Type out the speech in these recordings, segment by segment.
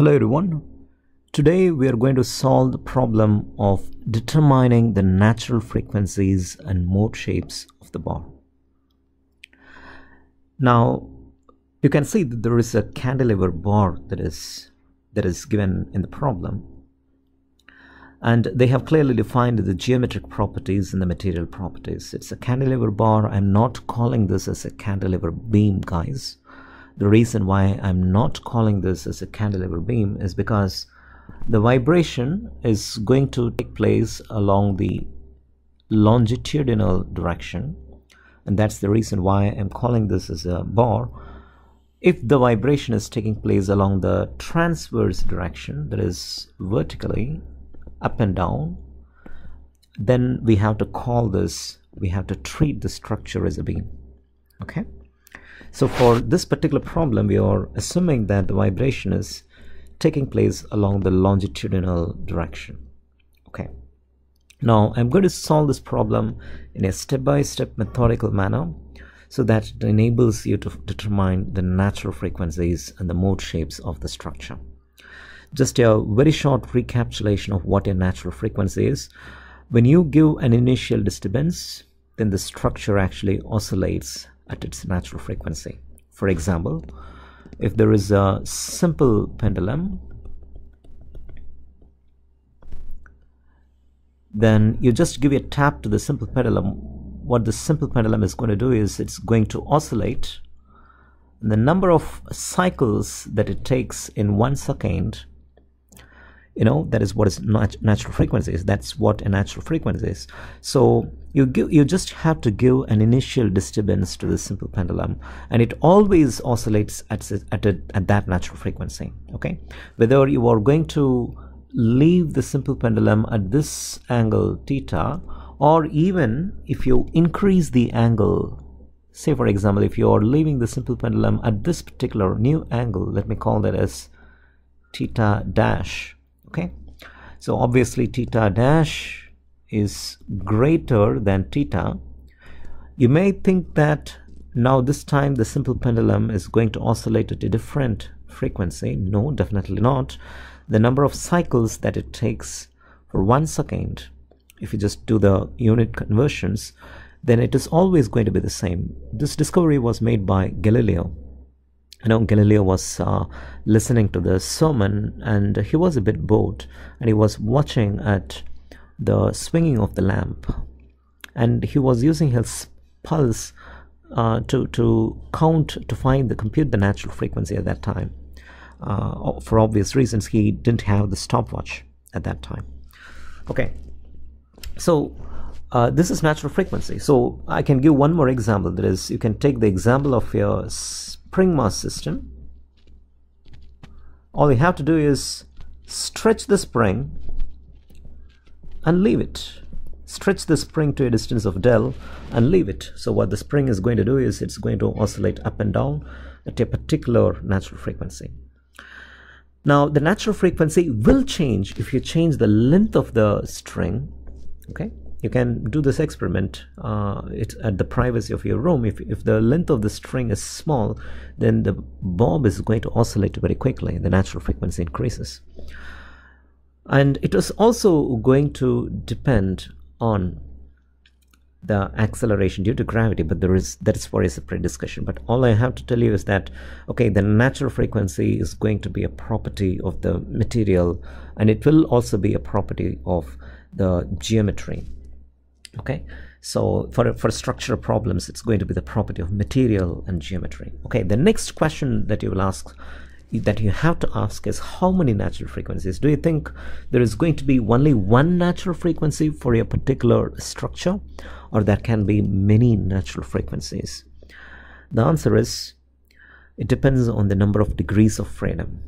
Hello everyone. Today we are going to solve the problem of determining the natural frequencies and mode shapes of the bar. Now you can see that there is a cantilever bar that is that is given in the problem and they have clearly defined the geometric properties and the material properties. It's a cantilever bar. I'm not calling this as a cantilever beam guys the reason why I'm not calling this as a cantilever beam is because the vibration is going to take place along the longitudinal direction and that's the reason why I'm calling this as a bar if the vibration is taking place along the transverse direction that is vertically up and down then we have to call this we have to treat the structure as a beam. Okay so for this particular problem, we are assuming that the vibration is taking place along the longitudinal direction. Okay. Now I'm going to solve this problem in a step-by-step -step methodical manner so that it enables you to determine the natural frequencies and the mode shapes of the structure. Just a very short recapitulation of what a natural frequency is. When you give an initial disturbance, then the structure actually oscillates at its natural frequency. For example, if there is a simple pendulum, then you just give a tap to the simple pendulum. What the simple pendulum is going to do is it's going to oscillate. The number of cycles that it takes in one second you know that is what is nat natural frequencies that's what a natural frequency is. So you give you just have to give an initial disturbance to the simple pendulum and it always oscillates at at, a, at that natural frequency okay? Whether you are going to leave the simple pendulum at this angle theta or even if you increase the angle say for example if you are leaving the simple pendulum at this particular new angle let me call that as theta dash okay? So obviously theta dash is greater than theta. You may think that now this time the simple pendulum is going to oscillate at a different frequency. No definitely not. The number of cycles that it takes for one second if you just do the unit conversions then it is always going to be the same. This discovery was made by Galileo you know galileo was uh, listening to the sermon and he was a bit bored and he was watching at the swinging of the lamp. And he was using his pulse uh, to to count to find the compute the natural frequency at that time. Uh, for obvious reasons he didn't have the stopwatch at that time. Okay. So uh, this is natural frequency. So I can give one more example. That is you can take the example of your spring mass system. All you have to do is stretch the spring and leave it. Stretch the spring to a distance of del and leave it. So what the spring is going to do is it's going to oscillate up and down at a particular natural frequency. Now the natural frequency will change if you change the length of the string okay you can do this experiment uh, it, at the privacy of your room. If, if the length of the string is small then the bob is going to oscillate very quickly. The natural frequency increases. And it is also going to depend on the acceleration due to gravity but there is that is for a separate discussion. But all i have to tell you is that okay the natural frequency is going to be a property of the material and it will also be a property of the geometry okay? So for for structural problems it's going to be the property of material and geometry. Okay? The next question that you will ask that you have to ask is how many natural frequencies? Do you think there is going to be only one natural frequency for a particular structure or there can be many natural frequencies? The answer is it depends on the number of degrees of freedom.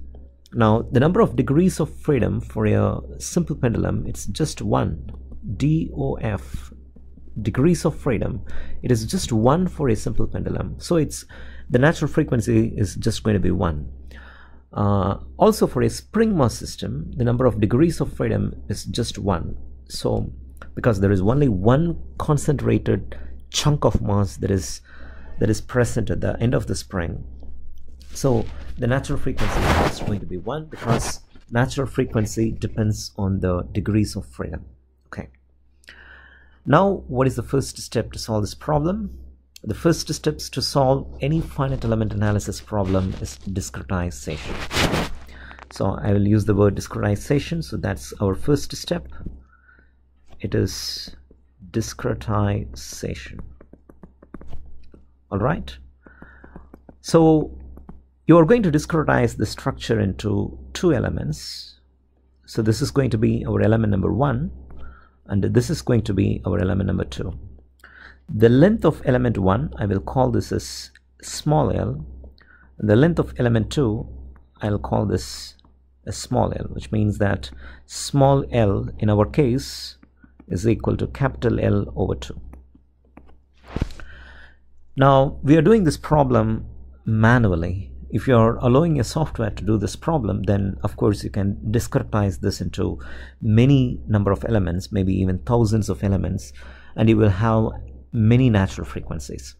Now the number of degrees of freedom for a simple pendulum it's just one DOF degrees of freedom it is just one for a simple pendulum. So it's the natural frequency is just going to be one. Uh, also for a spring mass system the number of degrees of freedom is just one. So because there is only one concentrated chunk of mass that is that is present at the end of the spring. So the natural frequency is going to be 1 because natural frequency depends on the degrees of freedom. Now, what is the first step to solve this problem? The first steps to solve any finite element analysis problem is discretization. So I will use the word discretization. So that's our first step. It is discretization. All right. So you are going to discretize the structure into two elements. So this is going to be our element number one, and this is going to be our element number two. The length of element one, I will call this as small l. The length of element two, I'll call this a small l, which means that small l in our case is equal to capital L over 2. Now, we are doing this problem manually if you're allowing a software to do this problem then of course you can discretize this into many number of elements maybe even thousands of elements and you will have many natural frequencies.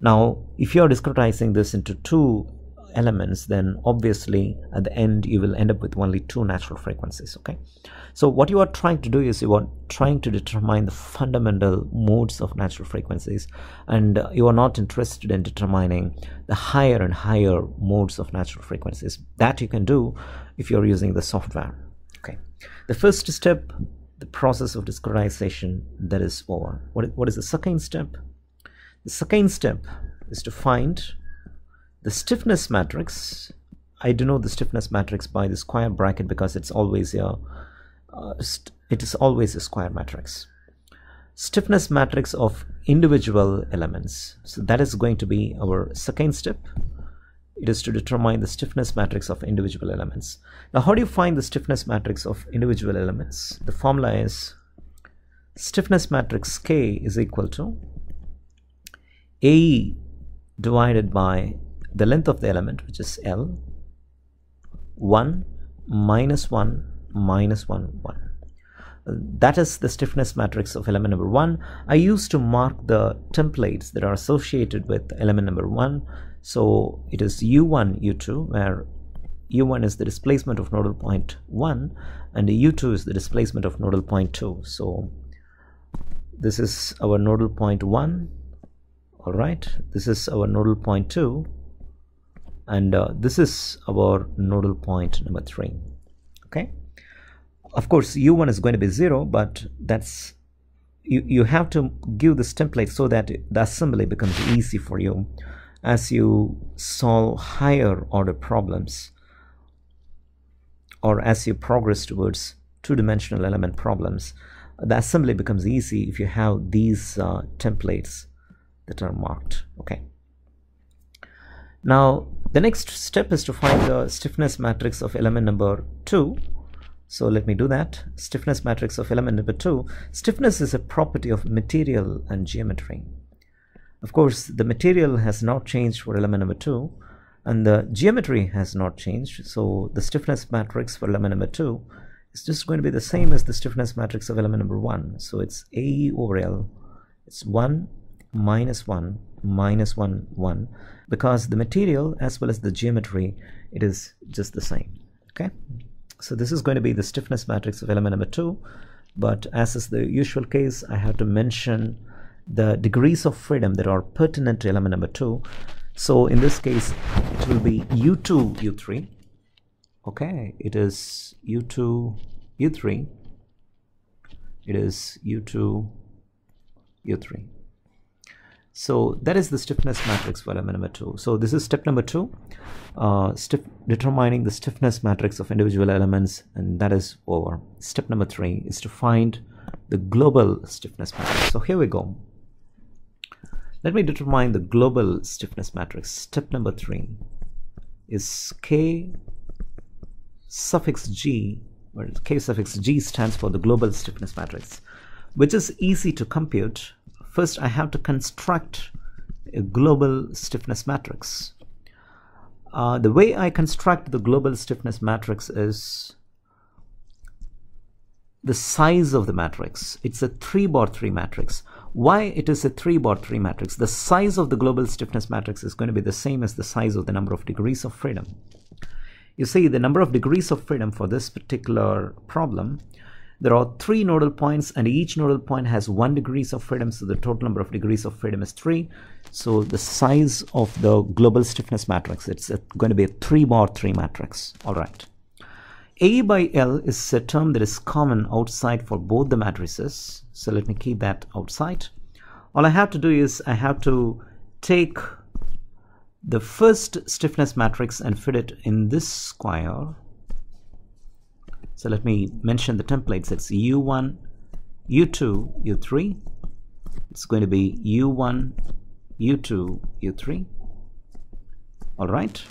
Now if you're discretizing this into two elements then obviously at the end you will end up with only two natural frequencies okay so what you are trying to do is you are trying to determine the fundamental modes of natural frequencies and uh, you are not interested in determining the higher and higher modes of natural frequencies. That you can do if you're using the software. Okay. The first step, the process of discretization, that is over. What, what is the second step? The second step is to find the stiffness matrix. I denote the stiffness matrix by the square bracket because it's always a uh, it is always a square matrix. Stiffness matrix of individual elements. So that is going to be our second step. It is to determine the stiffness matrix of individual elements. Now how do you find the stiffness matrix of individual elements? The formula is stiffness matrix k is equal to a divided by the length of the element which is l 1 minus 1 minus 1 1 that is the stiffness matrix of element number 1 I used to mark the templates that are associated with element number 1 so it is u1 u2 where u1 is the displacement of nodal point 1 and u2 is the displacement of nodal point 2 so this is our nodal point 1 all right. This is our nodal point 2 and uh, this is our nodal point number 3 okay of course u1 is going to be 0 but that's you, you have to give this template so that the assembly becomes easy for you as you solve higher order problems or as you progress towards two-dimensional element problems. The assembly becomes easy if you have these uh, templates that are marked okay? Now the next step is to find the stiffness matrix of element number 2 so let me do that. Stiffness matrix of element number 2. Stiffness is a property of material and geometry. Of course, the material has not changed for element number 2 and the geometry has not changed. So the stiffness matrix for element number 2 is just going to be the same as the stiffness matrix of element number 1. So it's AE over L. It's 1 minus 1 minus 1 1 because the material as well as the geometry it is just the same okay so this is going to be the stiffness matrix of element number 2 but as is the usual case I have to mention the degrees of freedom that are pertinent to element number 2 so in this case it will be u2 u3 okay it is u2 u3 it is u2 u3 so that is the stiffness matrix for element number two. So this is step number two, uh, determining the stiffness matrix of individual elements, and that is over. Step number three is to find the global stiffness matrix. So here we go. Let me determine the global stiffness matrix. Step number three is K suffix G, where K suffix G stands for the global stiffness matrix, which is easy to compute First, I have to construct a global stiffness matrix. Uh, the way I construct the global stiffness matrix is the size of the matrix. It's a 3 bar 3 matrix. why it is a 3 bar 3 matrix. The size of the global stiffness matrix is going to be the same as the size of the number of degrees of freedom. You see the number of degrees of freedom for this particular problem there are three nodal points and each nodal point has one degrees of freedom so the total number of degrees of freedom is three so the size of the global stiffness matrix it's going to be a three bar three matrix all right a by L is a term that is common outside for both the matrices. So let me keep that outside. All I have to do is I have to take the first stiffness matrix and fit it in this square. So let me mention the templates. It's U1, U2, U3. It's going to be U1, U2, U3. All right.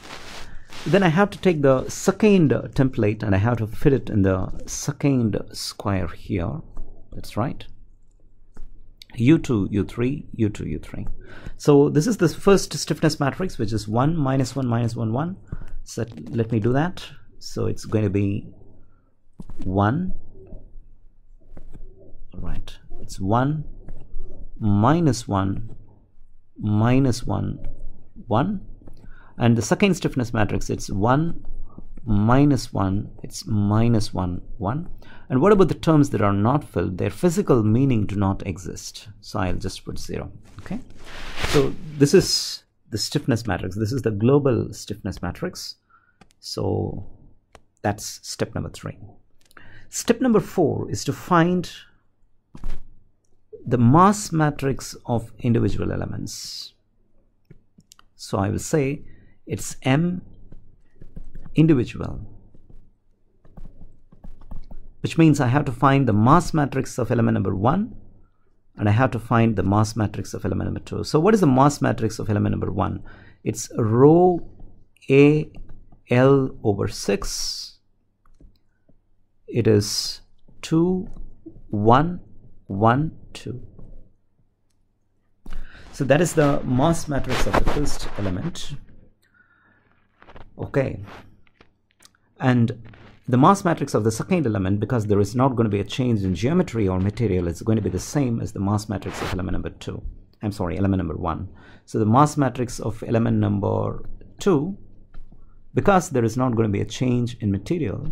Then I have to take the second template and I have to fit it in the second square here. That's right. U2, U3, U2, U3. So this is the first stiffness matrix, which is 1, minus 1, minus 1, 1. So let me do that. So it's going to be 1. All right. It's 1, minus 1, minus 1, 1 and the second stiffness matrix it's 1 minus 1 it's minus 1 1 and what about the terms that are not filled? Their physical meaning do not exist. So I'll just put 0 okay. So this is the stiffness matrix. This is the global stiffness matrix. So that's step number 3 step number 4 is to find the mass matrix of individual elements so I will say it's m individual which means I have to find the mass matrix of element number 1 and I have to find the mass matrix of element number 2. So what is the mass matrix of element number 1? It's rho A L over 6. It is 2, 1, 1, 2. So that is the mass matrix of the first element. Okay. And the mass matrix of the second element because there is not going to be a change in geometry or material it's going to be the same as the mass matrix of element number two. I'm sorry element number one. So the mass matrix of element number two because there is not going to be a change in material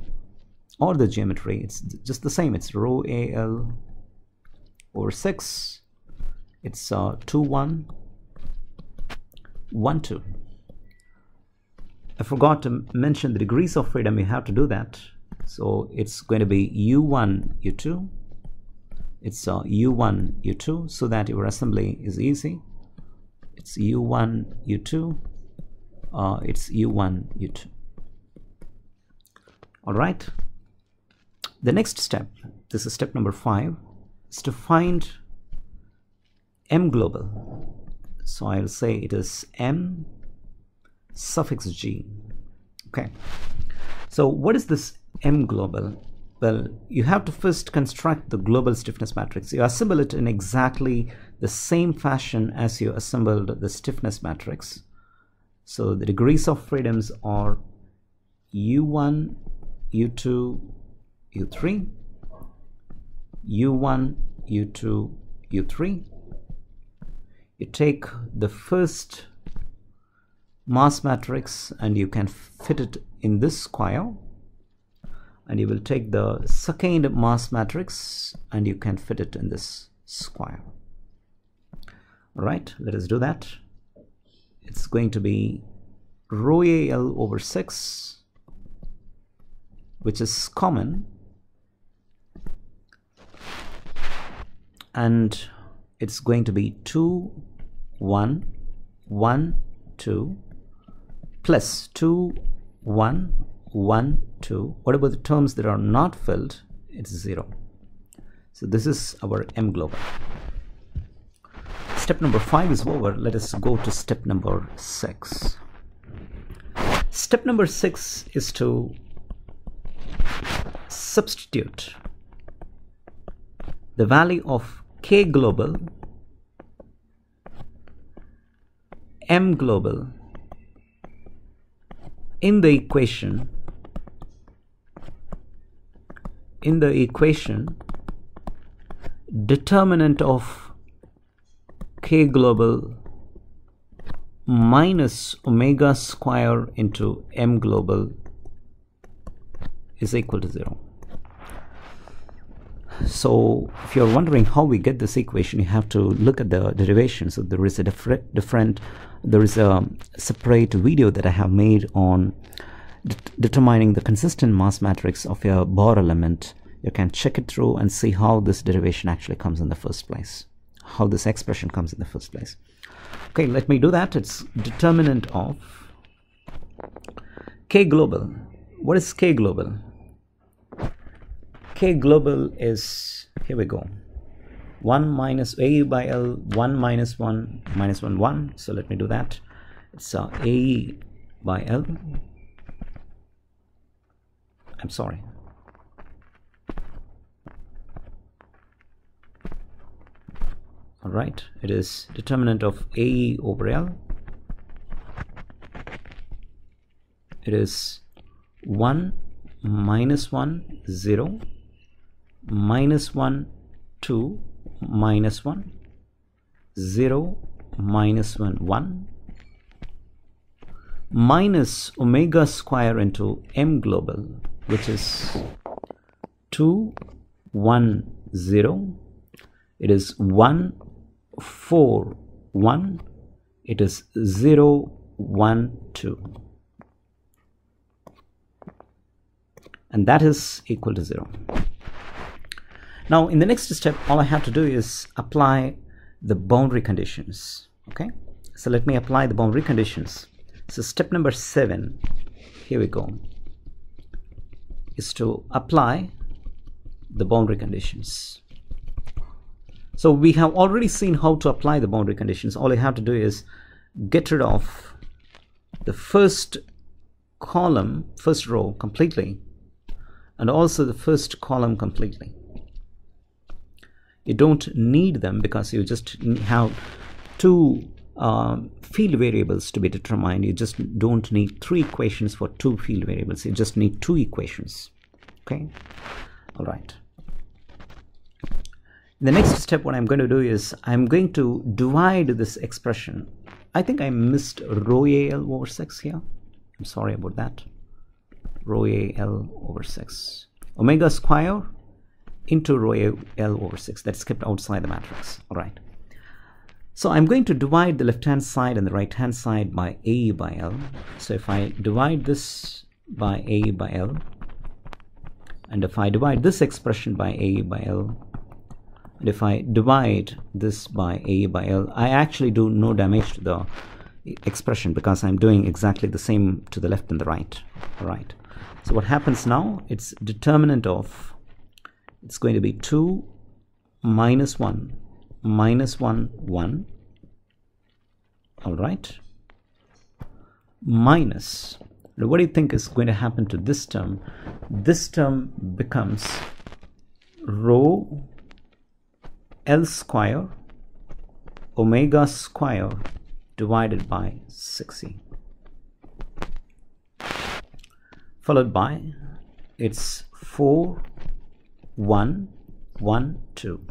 or the geometry it's just the same. It's rho al over 6 it's uh, 2 1 1 2 I forgot to mention the degrees of freedom. You have to do that. So it's going to be u1 u2 it's uh, u1 u2 so that your assembly is easy. It's u1 u2 uh, it's u1 u2 all right the next step this is step number five is to find m global. So I'll say it is m suffix g. Okay. So what is this m global? Well you have to first construct the global stiffness matrix. You assemble it in exactly the same fashion as you assembled the stiffness matrix. So the degrees of freedoms are u1 u2 u3 u1 u2 u3 you take the first mass matrix and you can fit it in this square. And you will take the second mass matrix and you can fit it in this square. All right let us do that. It's going to be rho al over 6 which is common and it's going to be 2 1 1 2 plus 2, 1, 1, 2. What about the terms that are not filled? It's 0. So this is our M global. Step number 5 is over. Let us go to step number 6. Step number 6 is to substitute the value of K global, M global in the equation in the equation determinant of k global minus omega square into m global is equal to 0. So if you're wondering how we get this equation, you have to look at the derivation. So there is a different, different there is a separate video that I have made on de determining the consistent mass matrix of a bar element. You can check it through and see how this derivation actually comes in the first place, how this expression comes in the first place. Okay, let me do that. It's determinant of K global. What is K global? K global is, here we go, 1 minus A by L, 1 minus 1, minus 1, 1. So let me do that. Uh, A by L. I'm sorry. All right, it is determinant of A over L. It is 1 minus 1 0 minus 1 2 minus 1 0 minus 1 1 minus omega square into m global which is 2 1 0 it is 1 4 1 it is 0 1 2 and that is equal to 0 now in the next step all I have to do is apply the boundary conditions okay? So let me apply the boundary conditions. So step number seven here we go is to apply the boundary conditions. So we have already seen how to apply the boundary conditions. All I have to do is get rid of the first column first row completely and also the first column completely you don't need them because you just have two um, field variables to be determined. You just don't need three equations for two field variables. You just need two equations. Okay? All right. The next step what I'm going to do is I'm going to divide this expression. I think I missed rho AL over 6 here. I'm sorry about that. Rho AL over 6 omega square into rho L over 6 that's kept outside the matrix. All right. So I'm going to divide the left hand side and the right hand side by A by L. So if I divide this by A by L and if I divide this expression by A by L and if I divide this by A by L I actually do no damage to the expression because I'm doing exactly the same to the left and the right. All right. So what happens now? It's determinant of it's going to be 2 minus 1 minus 1 1 all right. Minus. Now what do you think is going to happen to this term? This term becomes rho l square omega square divided by 6e followed by it's 4 1, 1, 2.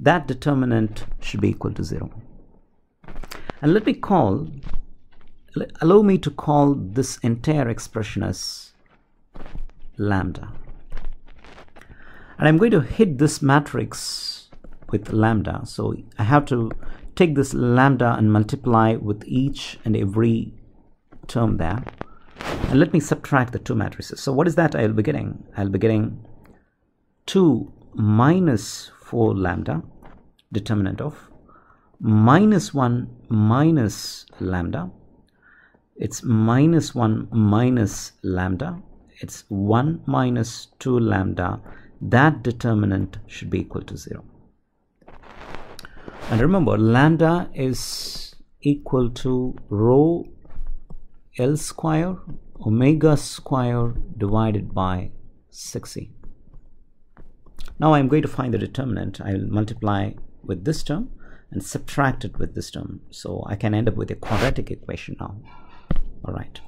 That determinant should be equal to 0. And let me call, allow me to call this entire expression as lambda. And I'm going to hit this matrix with lambda. So I have to take this lambda and multiply with each and every term there and let me subtract the two matrices. So what is that I'll be getting? I'll be getting 2 minus 4 lambda, determinant of minus 1 minus lambda. It's minus 1 minus lambda. It's 1 minus 2 lambda. That determinant should be equal to 0. And remember, lambda is equal to rho L square omega square divided by 6e. Now I'm going to find the determinant. I will multiply with this term and subtract it with this term. So I can end up with a quadratic equation now. All right.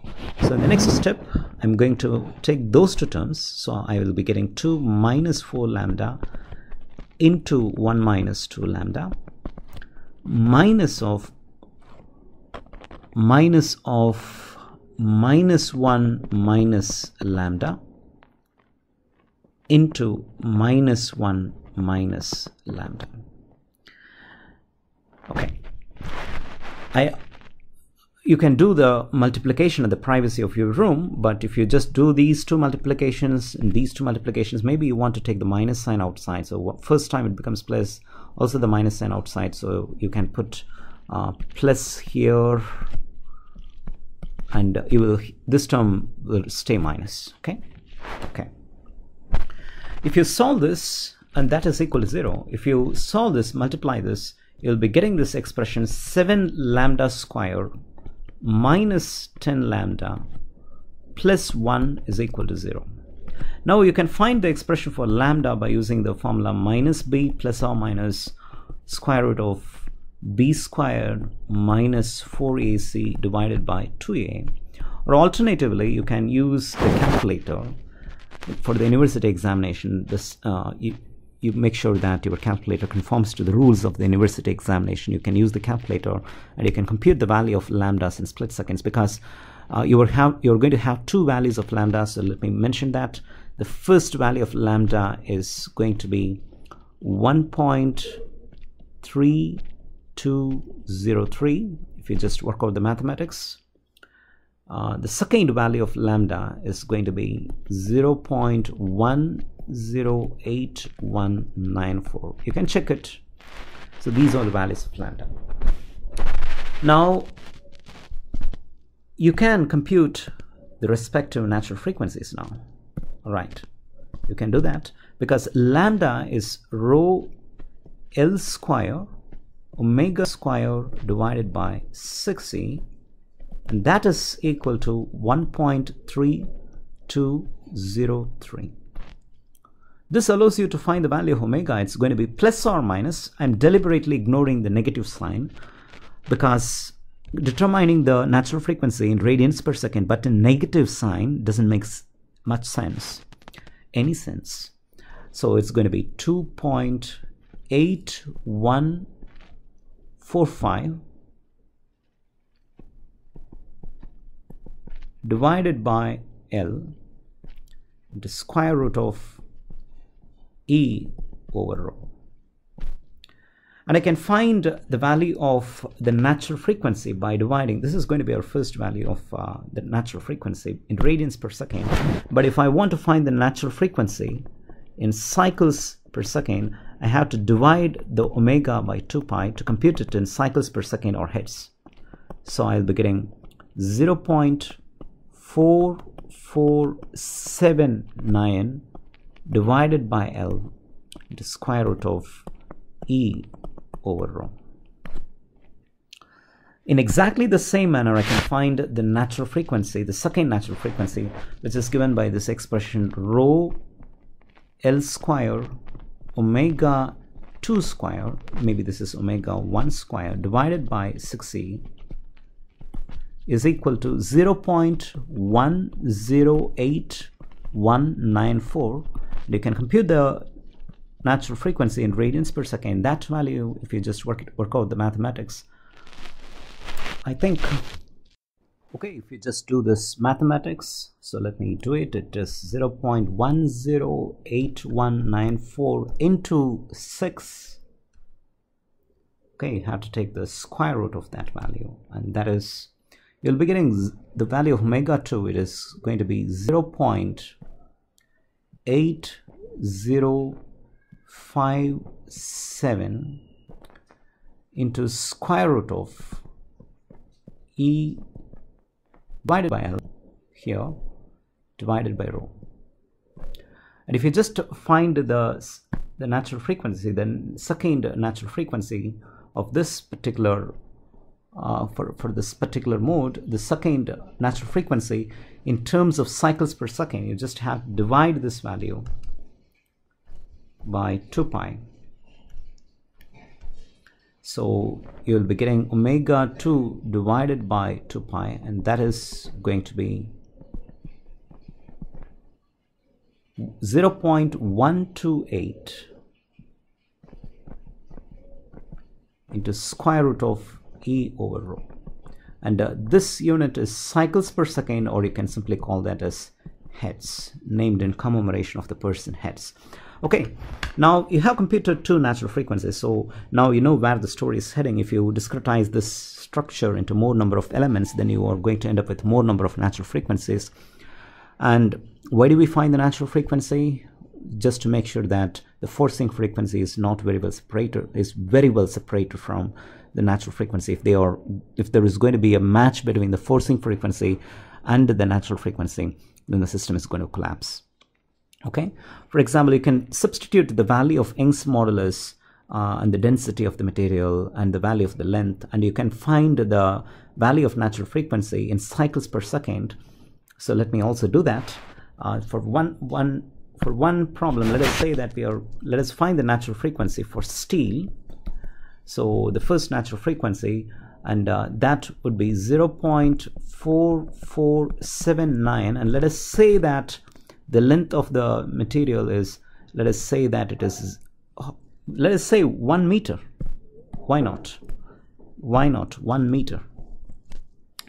So in the next step, I'm going to take those two terms. So I will be getting 2 minus 4 lambda into 1 minus 2 lambda. minus of minus of minus 1 minus lambda into minus 1 minus lambda. Okay. I you can do the multiplication in the privacy of your room, but if you just do these two multiplications and these two multiplications, maybe you want to take the minus sign outside. So first time it becomes plus, also the minus sign outside. So you can put uh, plus here and you will this term will stay minus okay? Okay. If you solve this and that is equal to zero if you solve this multiply this you'll be getting this expression 7 lambda square minus 10 lambda plus 1 is equal to 0 now you can find the expression for lambda by using the formula minus b plus or minus square root of b squared minus 4ac divided by 2a or alternatively you can use the calculator for the university examination. This uh, you, you make sure that your calculator conforms to the rules of the university examination. You can use the calculator and you can compute the value of lambdas in split seconds because uh, you will have you're going to have two values of lambda. So let me mention that. The first value of lambda is going to be 1.3 203 if you just work out the mathematics uh, the second value of lambda is going to be 0 0.108194 you can check it. So these are the values of lambda. Now you can compute the respective natural frequencies now. All right. You can do that because lambda is rho l square omega square divided by 6e and that is equal to 1.3203. This allows you to find the value of omega. It's going to be plus or minus. I'm deliberately ignoring the negative sign because determining the natural frequency in radians per second but a negative sign doesn't make much sense, any sense. So it's going to be 2.81 4 5 divided by L the square root of E over rho. And I can find the value of the natural frequency by dividing. This is going to be our first value of uh, the natural frequency in radians per second. But if I want to find the natural frequency in cycles per second, I have to divide the omega by 2 pi to compute it in cycles per second or hertz. So I'll be getting 0 0.4479 divided by L the square root of E over rho. In exactly the same manner, I can find the natural frequency, the second natural frequency, which is given by this expression rho L square omega 2 square, maybe this is omega 1 square, divided by 6e is equal to 0 0.108194. You can compute the natural frequency in radians per second. That value, if you just work, it, work out the mathematics, I think okay if you just do this mathematics so let me do it. It is 0 0.108194 into 6 okay you have to take the square root of that value and that is you'll be getting the value of omega 2 it is going to be 0 0.8057 into square root of e divided by L here divided by rho. And if you just find the, the natural frequency, then second natural frequency of this particular, uh, for, for this particular mode, the second natural frequency in terms of cycles per second, you just have to divide this value by 2 pi so you'll be getting omega 2 divided by 2 pi and that is going to be 0 0.128 into square root of E over rho. And uh, this unit is cycles per second, or you can simply call that as Hertz, named in commemoration of the person Hertz. Okay, now you have computed two natural frequencies, so now you know where the story is heading. If you discretize this structure into more number of elements, then you are going to end up with more number of natural frequencies. And why do we find the natural frequency? Just to make sure that the forcing frequency is not very well separated, is very well separated from the natural frequency. If they are, if there is going to be a match between the forcing frequency and the natural frequency, then the system is going to collapse. Okay. For example, you can substitute the value of Young's modulus uh, and the density of the material and the value of the length, and you can find the value of natural frequency in cycles per second. So let me also do that. Uh, for one one for one problem, let us say that we are let us find the natural frequency for steel. So the first natural frequency and uh, that would be 0.4479 and let us say that the length of the material is let us say that it is let us say one meter. Why not? Why not one meter?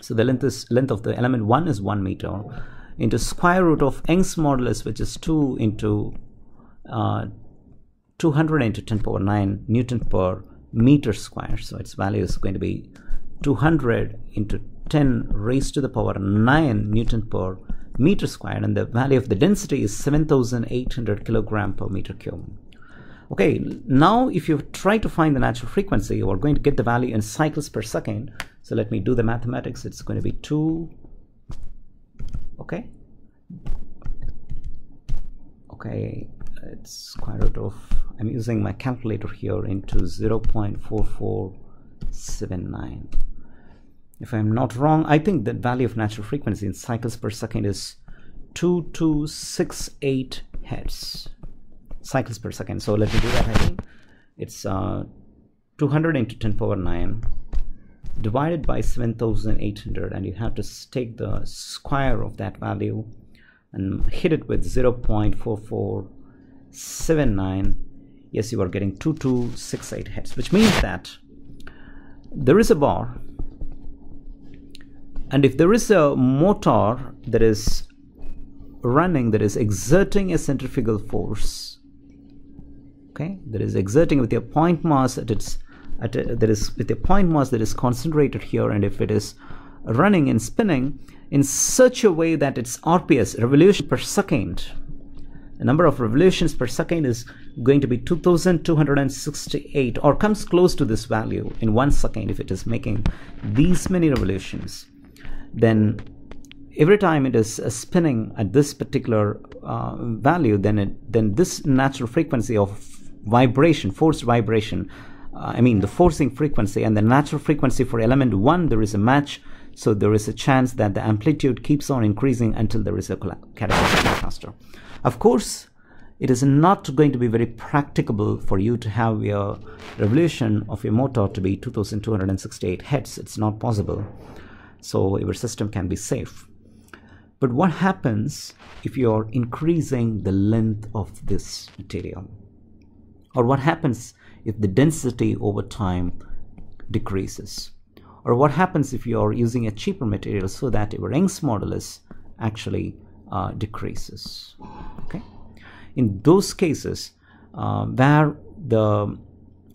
So the length is length of the element one is one meter into square root of Young's modulus which is 2 into uh, 200 into 10 power 9 Newton per meter square. So its value is going to be 200 into 10 raised to the power 9 Newton per meter squared and the value of the density is 7800 kilogram per meter cube. Okay, now if you try to find the natural frequency, you are going to get the value in cycles per second. So let me do the mathematics. It's going to be 2, okay. Okay, it's square root of, I'm using my calculator here into 0 0.4479 if I'm not wrong, I think the value of natural frequency in cycles per second is 2268 hertz cycles per second. So let me do that again. It's uh, 200 into 10 power 9 divided by 7800 and you have to take the square of that value and hit it with 0.4479 yes you are getting 2268 hertz which means that there is a bar and if there is a motor that is running that is exerting a centrifugal force okay that is exerting with a point mass at its at a, that is with a point mass that is concentrated here and if it is running and spinning in such a way that its rps revolution per second the number of revolutions per second is going to be 2268 or comes close to this value in one second if it is making these many revolutions then every time it is uh, spinning at this particular uh, value then it then this natural frequency of vibration forced vibration uh, i mean the forcing frequency and the natural frequency for element 1 there is a match. So there is a chance that the amplitude keeps on increasing until there is a catastrophic disaster. Of course it is not going to be very practicable for you to have your revolution of your motor to be 2268 hertz. It's not possible so your system can be safe. But what happens if you're increasing the length of this material? Or what happens if the density over time decreases? Or what happens if you're using a cheaper material so that your Young's modulus actually uh, decreases? Okay. In those cases uh, where the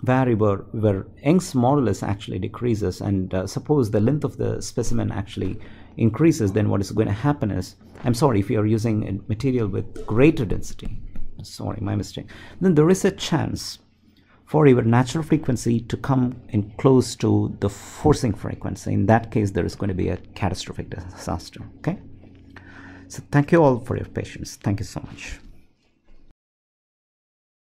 variable where Young's modulus actually decreases and uh, suppose the length of the specimen actually increases then what is going to happen is I'm sorry if you are using a material with greater density sorry my mistake then there is a chance for your natural frequency to come in close to the forcing frequency. In that case there is going to be a catastrophic disaster okay? So thank you all for your patience. Thank you so much